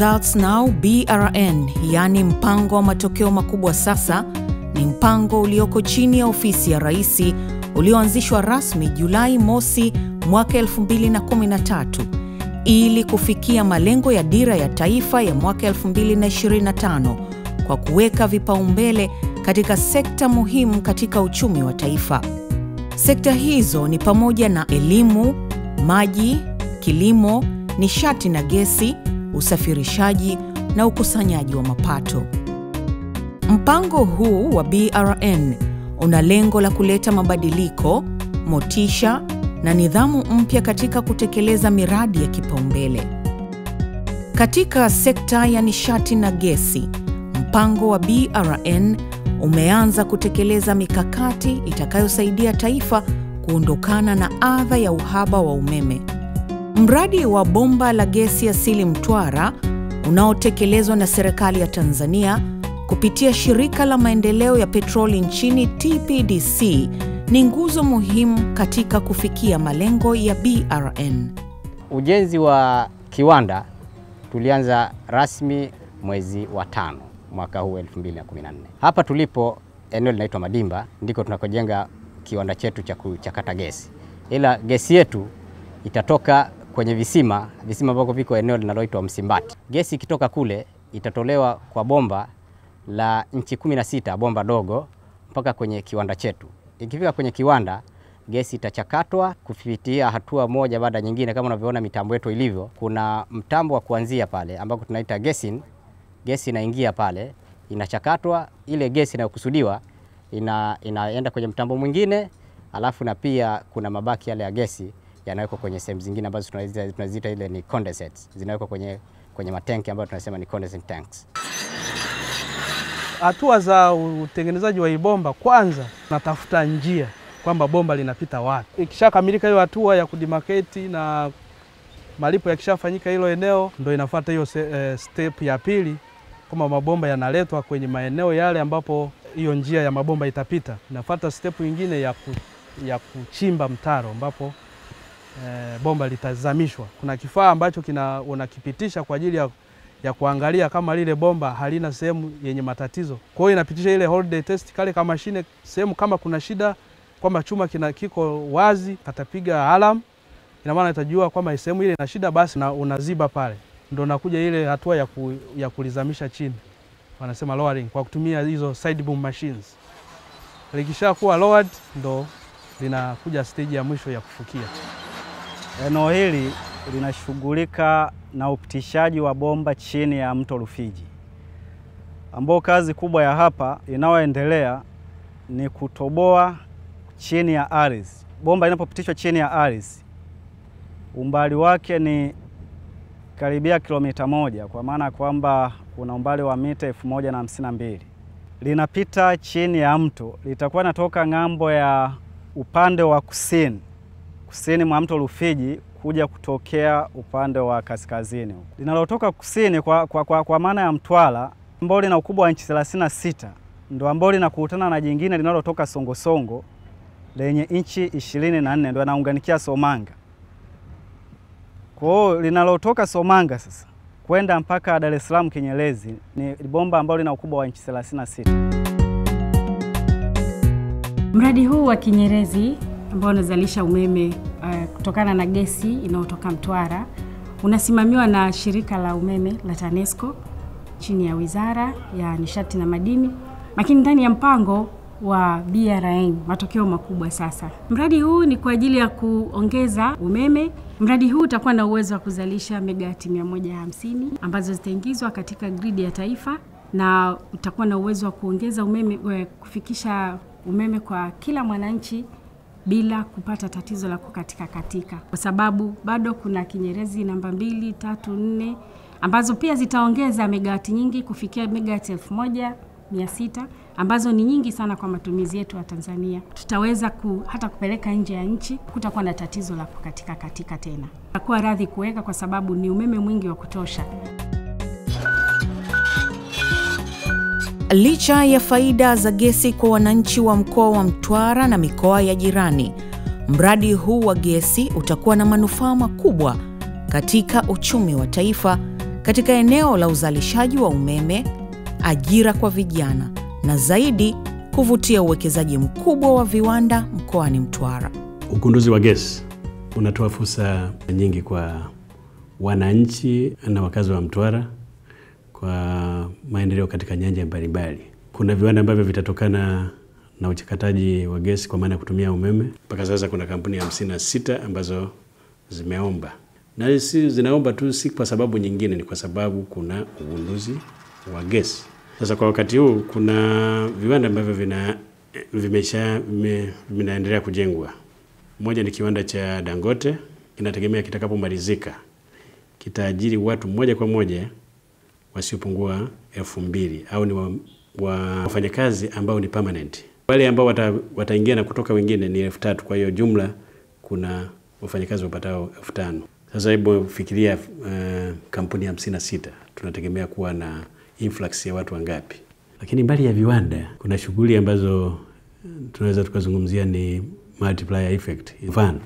Results Now BRN, yaani mpango wa matokeo makubwa sasa, ni mpango ulioko chini ya ofisi ya Rais ulioanzishwa rasmi Julai mosi mwaka 2013 ili kufikia malengo ya dira ya taifa ya mwaka 2025 kwa kuweka vipaumbele katika sekta muhimu katika uchumi wa taifa. Sekta hizo ni pamoja na elimu, maji, kilimo, nishati na gesi, usafirishaji na ukusanyaji wa mapato. Mpango huu wa BRN una lengo la kuleta mabadiliko, motisha na nidhamu mpya katika kutekeleza miradi ya kipaumbele. Katika sekta ya nishati na gesi, mpango wa BRN umeanza kutekeleza mikakati itakayosaidia taifa kuondokana na adha ya uhaba wa umeme. Mradi wa bomba la gesi asili Mtwara unaotekelezwa na serikali ya Tanzania kupitia shirika la maendeleo ya petroli nchini TPDC ni nguzo muhimu katika kufikia malengo ya BRN. Ujenzi wa kiwanda tulianza rasmi mwezi wa tano mwaka huu 2014. Hapa tulipo eneo linaitwa Madimba ndiko tunakojenga kiwanda chetu cha kuchakata gesi, ila gesi yetu itatoka kwenye visima visima ambavyo viko eneo linaloitwa Msimbati. Gesi ikitoka kule itatolewa kwa bomba la nchi kumi na sita, bomba dogo mpaka kwenye kiwanda chetu. Ikifika kwenye kiwanda, gesi itachakatwa kupitia hatua moja baada nyingine, kama unavyoona mitambo yetu ilivyo. Kuna mtambo wa kuanzia pale ambako tunaita gesin. Gesi inaingia pale, inachakatwa. Ile gesi inayokusudiwa ina, inaenda kwenye mtambo mwingine, alafu na pia kuna mabaki yale ya gesi yanawekwa kwenye sehemu zingine ambazo tunaziita tunaziita ile ni condensates, zinawekwa kwenye, kwenye matenki ambayo tunasema ni condensate tanks. Hatua za utengenezaji wa hii bomba, kwanza natafuta njia kwamba bomba linapita wapi. Ikishakamilika hiyo hatua ya kudimaketi na malipo yakishafanyika hilo eneo, ndo inafuata hiyo eh, step ya pili kwamba mabomba yanaletwa kwenye maeneo yale ambapo hiyo njia ya mabomba itapita. Inafuata step nyingine ya, ku, ya kuchimba mtaro ambapo eh, bomba litazamishwa. Kuna kifaa ambacho kina unakipitisha kwa ajili ya ya kuangalia kama lile bomba halina sehemu yenye matatizo. Kwa hiyo inapitisha ile holiday test kale kama mashine sehemu kama kuna shida kwamba chuma kina kiko wazi, katapiga alarm, ina maana itajua kwamba sehemu ile ina shida, basi na unaziba pale, ndo nakuja ile hatua ya, ku, ya kulizamisha chini, wanasema lowering, kwa kutumia hizo side boom machines. Likishakuwa lowered, ndo linakuja stage ya mwisho ya kufukia. Eneo hili linashughulika na upitishaji wa bomba chini ya mto Rufiji, ambao kazi kubwa ya hapa inayoendelea ni kutoboa chini ya ardhi. Bomba linapopitishwa chini ya ardhi, umbali wake ni karibia kilomita moja, kwa maana ya kwamba kuna umbali wa mita elfu moja na hamsini na mbili. Linapita chini ya mto, litakuwa natoka ng'ambo ya upande wa kusini kusini mwa mto Rufiji kuja kutokea upande wa kaskazini linalotoka kusini kwa, kwa, kwa, kwa maana ya Mtwara ambao lina ukubwa wa inchi 36 ndo ambao linakutana na jingine linalotoka Songosongo lenye inchi 24 ndo anaunganikia Somanga. Kwa hiyo linalotoka Somanga sasa kwenda mpaka Dar es Salaam Kinyerezi ni bomba ambalo lina ukubwa wa inchi 36. Mradi huu wa Kinyerezi ambao unazalisha umeme uh, kutokana na gesi inayotoka Mtwara unasimamiwa na shirika la umeme la TANESCO chini ya Wizara ya Nishati na Madini, lakini ndani ya mpango wa BRN matokeo makubwa sasa. Mradi huu ni kwa ajili ya kuongeza umeme. Mradi huu utakuwa na uwezo wa kuzalisha megawati 150 ambazo zitaingizwa katika gridi ya taifa na utakuwa na uwezo wa kuongeza umeme, kufikisha umeme kwa kila mwananchi bila kupata tatizo la kukatika katika, kwa sababu bado kuna Kinyerezi namba mbili, tatu, nne ambazo pia zitaongeza megawati nyingi kufikia megawati elfu moja mia sita ambazo ni nyingi sana kwa matumizi yetu ya Tanzania. Tutaweza ku, hata kupeleka nje ya nchi, kutakuwa na tatizo la kukatika katika tena. Takuwa radhi kuweka kwa sababu ni umeme mwingi wa kutosha. Licha ya faida za gesi kwa wananchi wa mkoa wa Mtwara na mikoa ya jirani, mradi huu wa gesi utakuwa na manufaa makubwa katika uchumi wa taifa katika eneo la uzalishaji wa umeme, ajira kwa vijana na zaidi kuvutia uwekezaji mkubwa wa viwanda mkoani Mtwara. Ugunduzi wa gesi unatoa fursa nyingi kwa wananchi na wakazi wa Mtwara kwa maendeleo katika nyanja mbalimbali. Kuna viwanda ambavyo vitatokana na uchakataji wa gesi kwa maana ya kutumia umeme. Mpaka sasa kuna kampuni hamsini na sita ambazo zimeomba, na si zinaomba tu, si kwa sababu nyingine, ni kwa sababu kuna ugunduzi wa gesi. Sasa kwa wakati huu kuna viwanda ambavyo vina vimesha vime, vinaendelea kujengwa. Moja ni kiwanda cha Dangote, kinategemea kitakapomalizika kitaajiri watu moja kwa moja wasiopungua elfu mbili au ni wa, wa wafanyakazi ambao ni permanent. Wale ambao wataingia wata, na kutoka wengine ni elfu tatu. Kwa hiyo jumla kuna wafanyakazi wapatao elfu tano. Sasa hebu fikiria uh, kampuni hamsini na sita tunategemea kuwa na influx ya watu wangapi? Lakini mbali ya viwanda kuna shughuli ambazo tunaweza tukazungumzia ni multiplier effect. Mfano,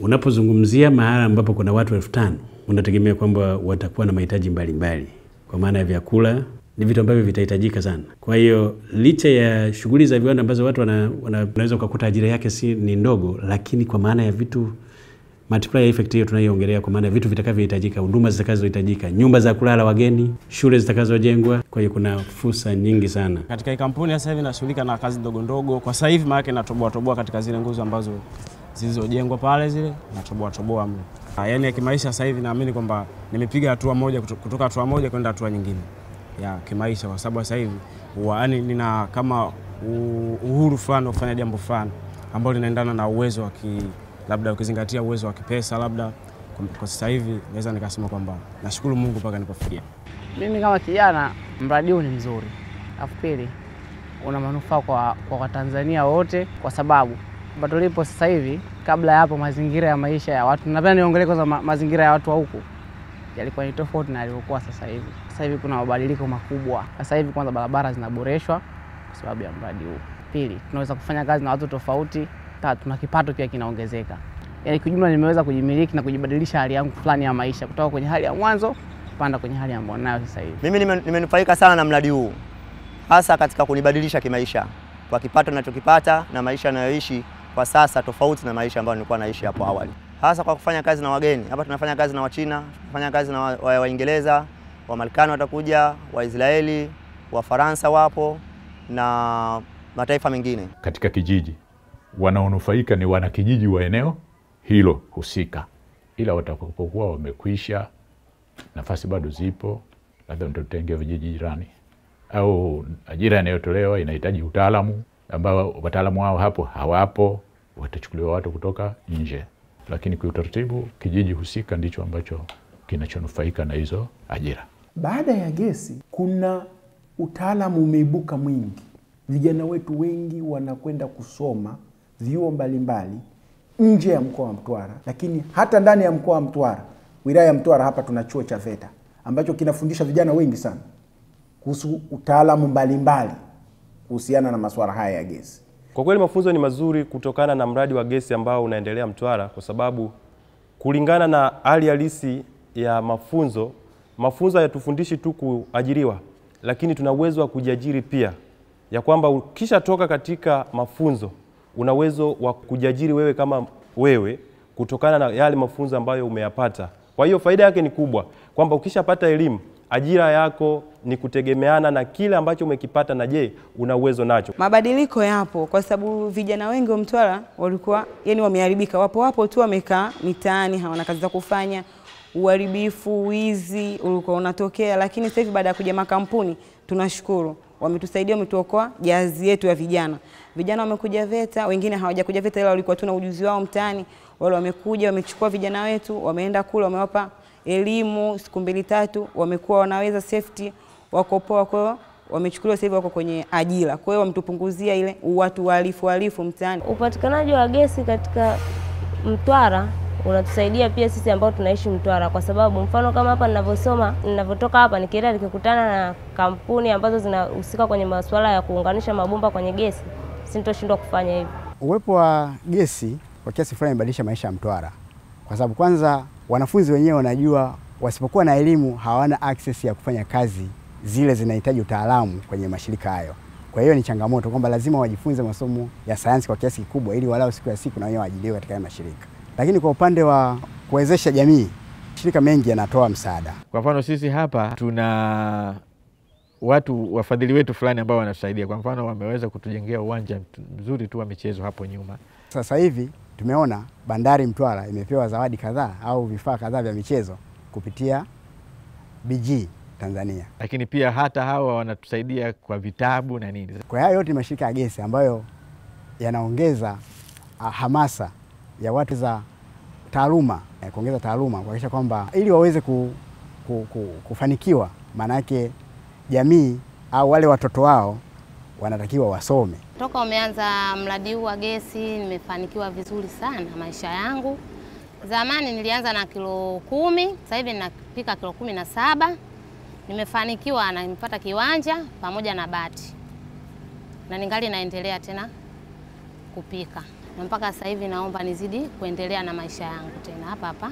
unapozungumzia mahala ambapo kuna watu elfu tano unategemea kwamba watakuwa na mahitaji mbalimbali, kwa maana ya vyakula ni vitu ambavyo vitahitajika sana. Kwa hiyo licha ya shughuli za viwanda ambazo watu wana, wana, wanaweza ukakuta ajira yake si ni ndogo, lakini kwa maana ya vitu multiplier effect hiyo tunayoongelea, kwa maana vitu vitakavyohitajika, huduma zitakazohitajika, nyumba za kulala wageni, shule zitakazojengwa. Kwa hiyo kuna fursa nyingi sana katika hii kampuni. Sasa hivi nashughulika na kazi ndogo ndogo kwa sasa hivi, maana natoboa toboa katika zile nguzo ambazo zilizojengwa pale, zile natoboa toboa mle. Yaani ya kimaisha sasa hivi naamini kwamba nimepiga hatua moja kutoka hatua moja kwenda hatua nyingine. Ya kimaisha, kwa sababu sasa hivi yaani nina kama uhuru fulani kufanya jambo fulani ambalo linaendana na uwezo wa ki, labda ukizingatia uwezo wa kipesa labda. Kwa sasa hivi naweza nikasema kwamba nashukuru Mungu mpaka nipofikia Mimi kama kijana, mradi huu ni mzuri, alafu pili una manufaa kwa kwa Watanzania wote, kwa sababu hapa tulipo sasa hivi, kabla ya hapo, mazingira ya maisha ya watu, napenda niongelee kwanza ma, mazingira ya watu wa huku yalikuwa ni tofauti na yalivyokuwa sasa hivi. Sasa hivi kuna mabadiliko makubwa. Sasa hivi kwanza, barabara zinaboreshwa kwa sababu ya mradi huu. Pili, tunaweza kufanya kazi na watu tofauti. Tatu, na kipato pia kinaongezeka. Yaani kijumla, nimeweza kujimiliki na kujibadilisha hali yangu fulani ya maisha kutoka kwenye hali ya mwanzo kupanda kwenye hali ambayo nayo sasa hivi. Mimi nimenufaika sana na mradi huu, hasa katika kunibadilisha kimaisha kwa kipato ninachokipata na maisha ninayoishi kwa sasa, tofauti na maisha ambayo nilikuwa naishi hapo awali, hasa kwa kufanya kazi na wageni. Hapa tunafanya kazi na Wachina, tunafanya kazi na Waingereza, wa Wamarekani watakuja, Waisraeli, Wafaransa wapo na mataifa mengine. Katika kijiji wanaonufaika ni wanakijiji wa eneo hilo husika, ila watakapokuwa wamekwisha, nafasi bado zipo, labda ndo tutengea vijiji jirani, au ajira inayotolewa inahitaji utaalamu ambao wataalamu wao hapo hawapo, watachukuliwa watu kutoka nje, lakini kwa utaratibu kijiji husika ndicho ambacho kinachonufaika na hizo ajira. Baada ya gesi, kuna utaalamu umeibuka mwingi. Vijana wetu wengi wanakwenda kusoma vyuo mbalimbali nje ya mkoa wa Mtwara, lakini hata ndani ya mkoa wa Mtwara, wilaya ya Mtwara hapa tuna chuo cha VETA ambacho kinafundisha vijana wengi sana kuhusu utaalamu mbalimbali kuhusiana na masuala haya ya gesi. Kwa kweli mafunzo ni mazuri kutokana na mradi wa gesi ambao unaendelea Mtwara, kwa sababu kulingana na hali halisi ya mafunzo, mafunzo hayatufundishi tu kuajiriwa, lakini tuna uwezo wa kujiajiri pia, ya kwamba ukishatoka katika mafunzo una uwezo wa kujiajiri wewe kama wewe kutokana na yale mafunzo ambayo umeyapata. Kwa hiyo faida yake ni kubwa, kwamba ukishapata elimu, ajira yako ni kutegemeana na kile ambacho umekipata, na je, una uwezo nacho. Mabadiliko yapo kwa sababu vijana wengi wa Mtwara walikuwa yani wameharibika, wapo wapo tu wamekaa mitaani, hawana kazi za kufanya, uharibifu, wizi ulikuwa unatokea, lakini sasa hivi baada ya kuja makampuni, tunashukuru wametusaidia, wametuokoa jazi yetu ya vijana. Vijana wamekuja VETA, wengine hawajakuja VETA, ila walikuwa tu na ujuzi wao mtaani. Wale wamekuja wamechukua vijana wetu, wameenda kule, wamewapa elimu siku mbili tatu, wamekuwa wanaweza safety, wako poa. Kwa hiyo wamechukuliwa, sasa hivi wako kwenye ajira. Kwa hiyo wametupunguzia ile watu wahalifu wahalifu mtaani. Upatikanaji wa gesi katika Mtwara unatusaidia pia sisi ambao tunaishi Mtwara, kwa sababu mfano kama hapa ninavyosoma, ninavyotoka hapa nikienda nikikutana na kampuni ambazo zinahusika kwenye masuala ya kuunganisha mabomba kwenye gesi, sintoshindwa kufanya hivyo. Uwepo wa gesi kwa kiasi fulani imebadilisha maisha ya Mtwara, kwa sababu kwanza wanafunzi wenyewe wanajua wasipokuwa na elimu hawana access ya kufanya kazi zile zinahitaji utaalamu kwenye mashirika hayo. Kwa hiyo ni changamoto kwamba lazima wajifunze masomo ya sayansi kwa kiasi kikubwa, ili walao siku ya siku na wenyewe waajiliwe katika mashirika. Lakini kwa upande wa kuwezesha jamii, mashirika mengi yanatoa msaada. Kwa mfano sisi hapa tuna watu wafadhili wetu fulani ambao wanatusaidia. Kwa mfano wameweza kutujengea uwanja mzuri tu wa michezo hapo nyuma. Sasa hivi tumeona bandari Mtwara imepewa zawadi kadhaa au vifaa kadhaa vya michezo kupitia BG Tanzania. Lakini pia hata hawa wanatusaidia kwa vitabu na nini. Kwa hayo yote ni mashirika ya gesi ambayo yanaongeza ah, hamasa ya watu za taaluma ya kuongeza taaluma kuhakikisha kwamba ili waweze ku, ku, ku, kufanikiwa, maana yake jamii au wale watoto wao wanatakiwa wasome. Toka umeanza mradi huu wa gesi nimefanikiwa vizuri sana maisha yangu. Zamani nilianza na kilo kumi, sasa hivi ninapika kilo kumi na saba. Nimefanikiwa na nimepata kiwanja pamoja na bati, na ningali naendelea tena kupika, na mpaka sasa hivi naomba nizidi kuendelea na maisha yangu tena hapa hapa.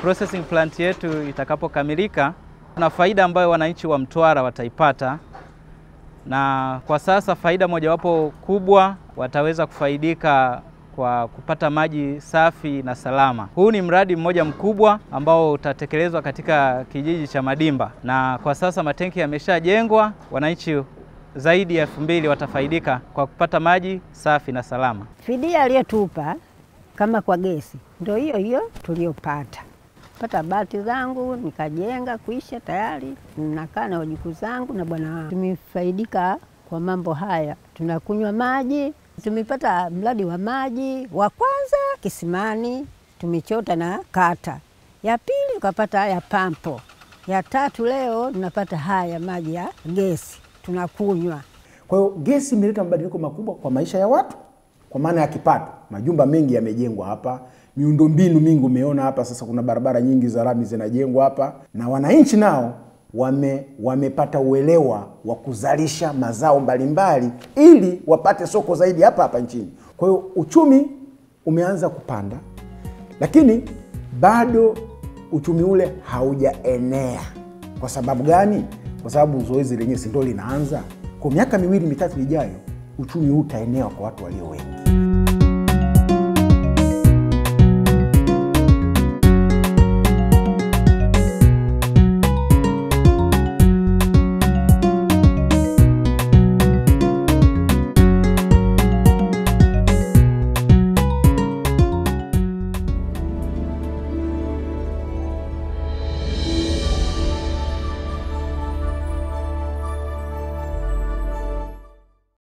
Processing plant yetu itakapokamilika, kuna faida ambayo wananchi wa Mtwara wataipata, na kwa sasa faida mojawapo kubwa wataweza kufaidika kwa kupata maji safi na salama. Huu ni mradi mmoja mkubwa ambao utatekelezwa katika kijiji cha Madimba, na kwa sasa matenki yameshajengwa. Wananchi zaidi ya elfu mbili watafaidika kwa kupata maji safi na salama. Fidia aliyotupa kama kwa gesi ndio hiyo hiyo tuliyopata. Pata bati zangu nikajenga kuisha tayari, nakaa na wajukuu zangu na bwana. Tumefaidika kwa mambo haya, tunakunywa maji. Tumepata mradi wa maji wa kwanza kisimani, tumechota na kata. Ya pili tukapata haya pampo. Ya tatu leo tunapata haya maji ya gesi tunakunywa. Kwa hiyo gesi imeleta mabadiliko makubwa kwa maisha ya watu, kwa maana ya kipato. Majumba mengi yamejengwa hapa, miundombinu mingi umeona hapa. Sasa kuna barabara nyingi za rami zinajengwa hapa, na wananchi nao wame, wamepata uelewa wa kuzalisha mazao mbalimbali ili wapate soko zaidi hapa hapa nchini. Kwa hiyo uchumi umeanza kupanda, lakini bado uchumi ule haujaenea. Kwa sababu gani? Kwa sababu zoezi lenyewe sindo linaanza. Kwa miaka miwili mitatu ijayo, uchumi huu utaenea kwa watu walio wengi.